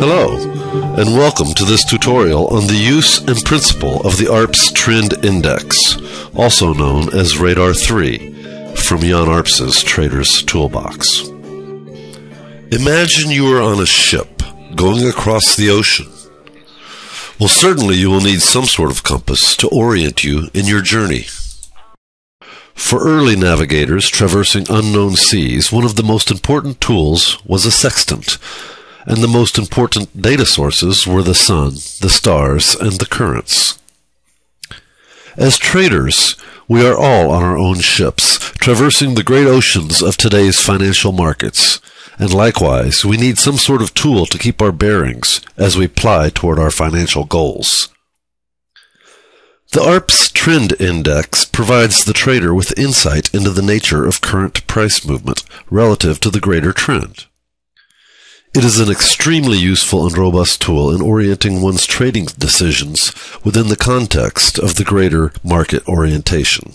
Hello, and welcome to this tutorial on the use and principle of the ARPS Trend Index, also known as Radar 3, from Jan Arps's Trader's Toolbox. Imagine you are on a ship going across the ocean. Well, certainly you will need some sort of compass to orient you in your journey. For early navigators traversing unknown seas, one of the most important tools was a sextant, and the most important data sources were the sun, the stars, and the currents. As traders, we are all on our own ships, traversing the great oceans of today's financial markets, and likewise, we need some sort of tool to keep our bearings as we ply toward our financial goals. The ARPS Trend Index provides the trader with insight into the nature of current price movement relative to the greater trend. It is an extremely useful and robust tool in orienting one's trading decisions within the context of the greater market orientation.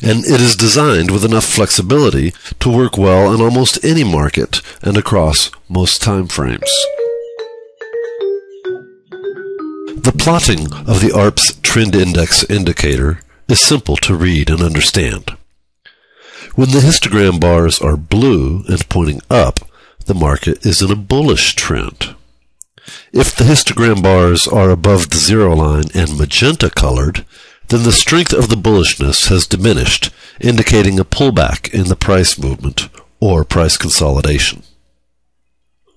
And it is designed with enough flexibility to work well in almost any market and across most time frames. The plotting of the ARPS Trend Index indicator is simple to read and understand. When the histogram bars are blue and pointing up, the market is in a bullish trend. If the histogram bars are above the zero line and magenta colored, then the strength of the bullishness has diminished, indicating a pullback in the price movement or price consolidation.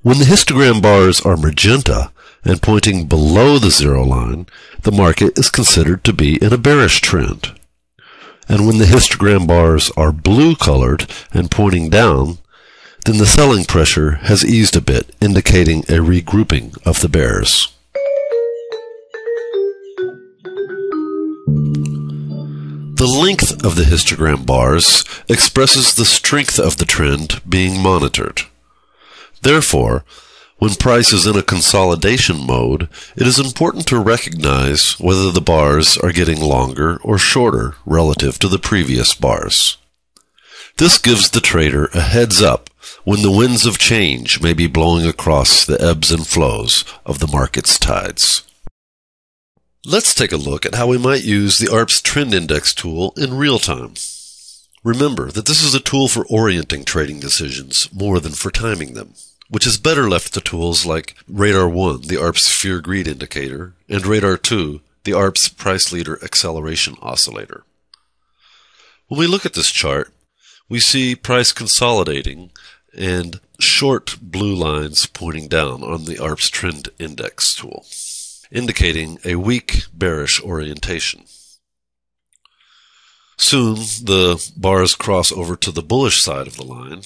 When the histogram bars are magenta and pointing below the zero line, the market is considered to be in a bearish trend. And when the histogram bars are blue colored and pointing down, then the selling pressure has eased a bit, indicating a regrouping of the bears. The length of the histogram bars expresses the strength of the trend being monitored. Therefore, when price is in a consolidation mode, it is important to recognize whether the bars are getting longer or shorter relative to the previous bars. This gives the trader a heads up when the winds of change may be blowing across the ebbs and flows of the market's tides. Let's take a look at how we might use the ARPS Trend Index tool in real time. Remember that this is a tool for orienting trading decisions more than for timing them, which is better left to tools like Radar 1, the ARPS Fear Greed Indicator, and Radar 2, the ARPS Price Leader Acceleration Oscillator. When we look at this chart, we see price consolidating and short blue lines pointing down on the ARPS Trend Index tool indicating a weak bearish orientation. Soon the bars cross over to the bullish side of the line,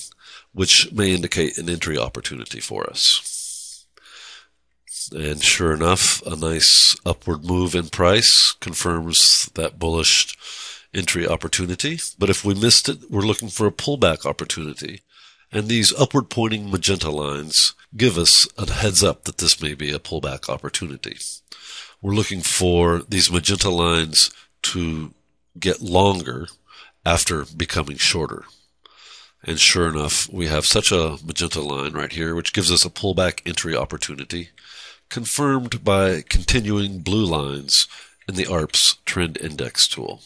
which may indicate an entry opportunity for us. And sure enough, a nice upward move in price confirms that bullish entry opportunity. But if we missed it, we're looking for a pullback opportunity. And these upward pointing magenta lines give us a heads up that this may be a pullback opportunity. We're looking for these magenta lines to get longer after becoming shorter. And sure enough, we have such a magenta line right here, which gives us a pullback entry opportunity, confirmed by continuing blue lines in the ARPS Trend Index tool.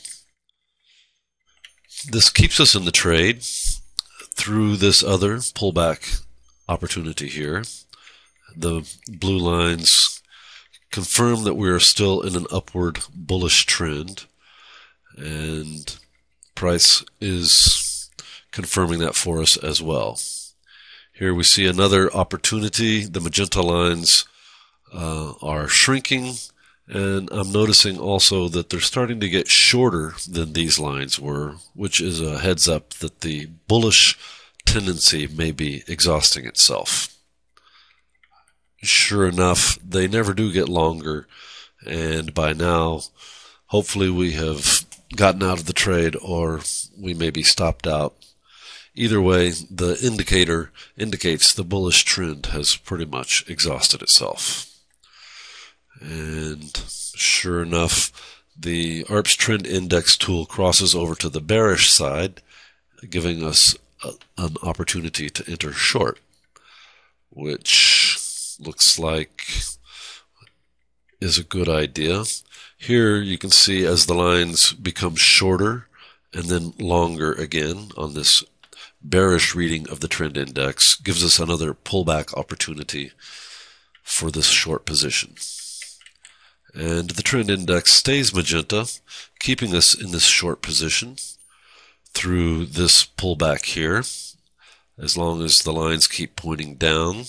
This keeps us in the trade through this other pullback opportunity here. The blue lines confirm that we are still in an upward bullish trend and price is confirming that for us as well. Here we see another opportunity. The magenta lines uh, are shrinking and I'm noticing also that they're starting to get shorter than these lines were, which is a heads up that the bullish tendency may be exhausting itself. Sure enough, they never do get longer, and by now, hopefully, we have gotten out of the trade or we may be stopped out. Either way, the indicator indicates the bullish trend has pretty much exhausted itself. And sure enough, the ARPS trend index tool crosses over to the bearish side, giving us a, an opportunity to enter short, which looks like is a good idea. Here you can see as the lines become shorter and then longer again on this bearish reading of the trend index gives us another pullback opportunity for this short position. And the trend index stays magenta, keeping us in this short position through this pullback here. As long as the lines keep pointing down,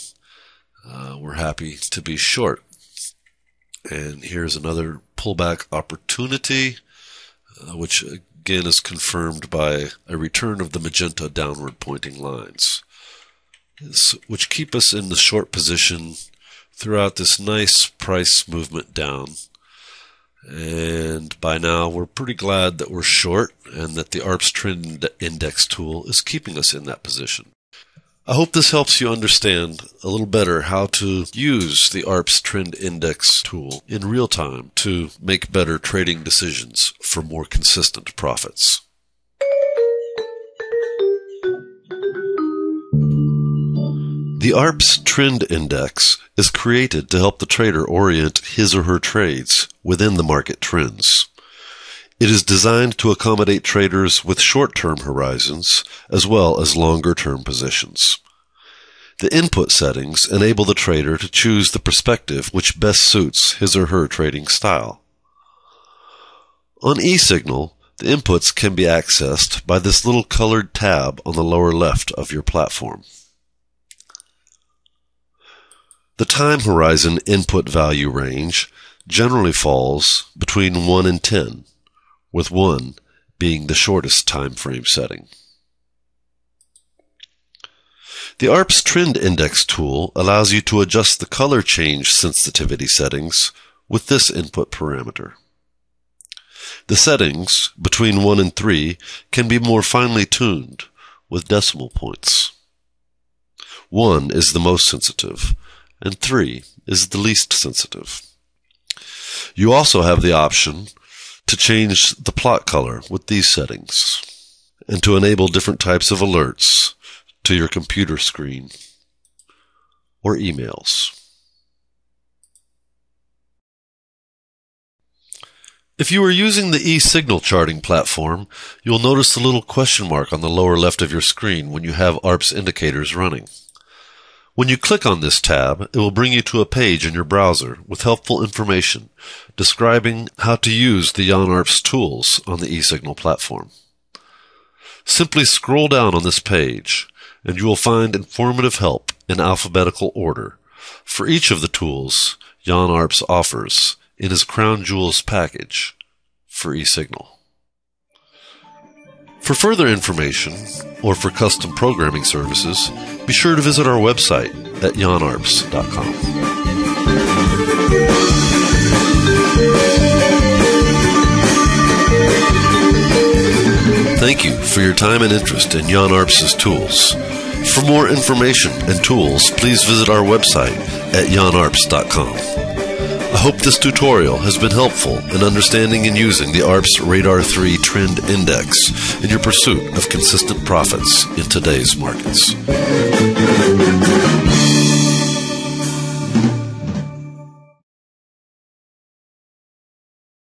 uh, we're happy to be short. And here's another pullback opportunity, uh, which again is confirmed by a return of the magenta downward pointing lines, which keep us in the short position throughout this nice price movement down. And by now, we're pretty glad that we're short and that the ARPS trend index tool is keeping us in that position. I hope this helps you understand a little better how to use the ARPS Trend Index tool in real time to make better trading decisions for more consistent profits. The ARPS Trend Index is created to help the trader orient his or her trades within the market trends. It is designed to accommodate traders with short-term horizons as well as longer-term positions. The input settings enable the trader to choose the perspective which best suits his or her trading style. On eSignal, the inputs can be accessed by this little colored tab on the lower left of your platform. The time horizon input value range generally falls between 1 and 10, with 1 being the shortest time frame setting. The ARPS Trend Index tool allows you to adjust the color change sensitivity settings with this input parameter. The settings between 1 and 3 can be more finely tuned with decimal points. 1 is the most sensitive, and 3 is the least sensitive. You also have the option to change the plot color with these settings and to enable different types of alerts to your computer screen or emails. If you are using the eSignal charting platform, you'll notice the little question mark on the lower left of your screen when you have ARPS indicators running. When you click on this tab, it will bring you to a page in your browser with helpful information describing how to use the ArPS tools on the eSignal platform. Simply scroll down on this page and you will find informative help in alphabetical order for each of the tools Jan Arps offers in his Crown Jewels package for eSignal. For further information or for custom programming services, be sure to visit our website at janarps.com. Thank you for your time and interest in Jan Arps's tools. For more information and tools, please visit our website at janarps.com. Hope this tutorial has been helpful in understanding and using the ARPS Radar 3 Trend Index in your pursuit of consistent profits in today's markets.